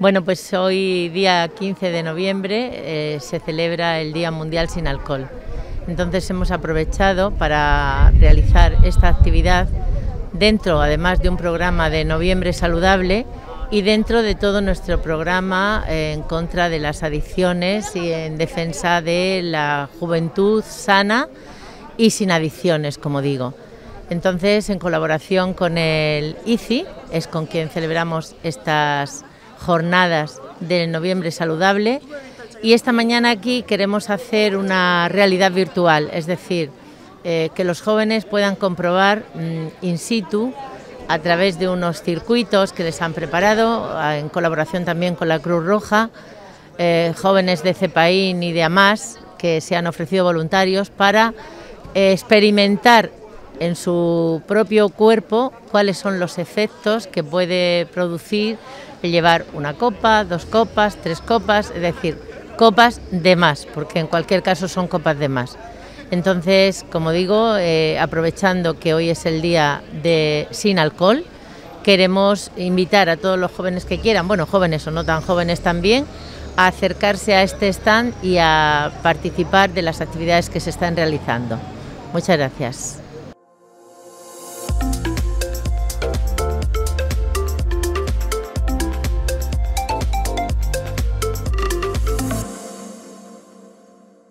Bueno, pues hoy día 15 de noviembre eh, se celebra el Día Mundial sin Alcohol. Entonces hemos aprovechado para realizar esta actividad dentro, además de un programa de Noviembre Saludable y dentro de todo nuestro programa eh, en contra de las adicciones y en defensa de la juventud sana y sin adicciones, como digo. Entonces, en colaboración con el ICI, es con quien celebramos estas jornadas del noviembre saludable. Y esta mañana aquí queremos hacer una realidad virtual, es decir, eh, que los jóvenes puedan comprobar mm, in situ a través de unos circuitos que les han preparado, en colaboración también con la Cruz Roja, eh, jóvenes de CEPAIN y de AMAS que se han ofrecido voluntarios para eh, experimentar en su propio cuerpo cuáles son los efectos que puede producir llevar una copa, dos copas, tres copas, es decir, copas de más, porque en cualquier caso son copas de más. Entonces, como digo, eh, aprovechando que hoy es el día de sin alcohol, queremos invitar a todos los jóvenes que quieran, bueno, jóvenes o no tan jóvenes también, a acercarse a este stand y a participar de las actividades que se están realizando. Muchas gracias.